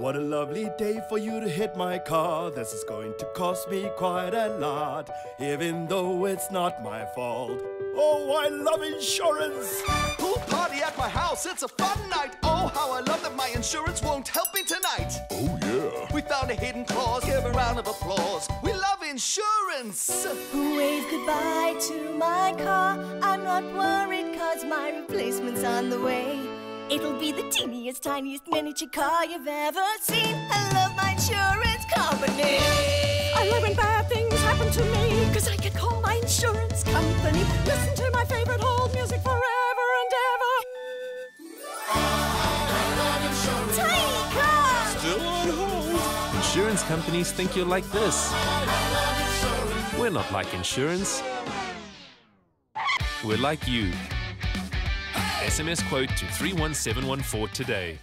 What a lovely day for you to hit my car. This is going to cost me quite a lot, even though it's not my fault. Oh, I love insurance. Pool party at my house, it's a fun night. Oh, how I love that my insurance won't help me tonight. Oh, yeah. We found a hidden clause, give a round of applause. We love insurance. Wave goodbye to my car. I'm not worried cause my replacement's on the way. It'll be the teeniest, tiniest miniature car you've ever seen. I love my insurance company. I love when bad things happen to me cause I can call my insurance company. Listen to my favorite old music forever and ever. Tiny car! Still on hold. Insurance companies think you're like this. We're not like insurance. We're like you. SMS quote to 31714 today.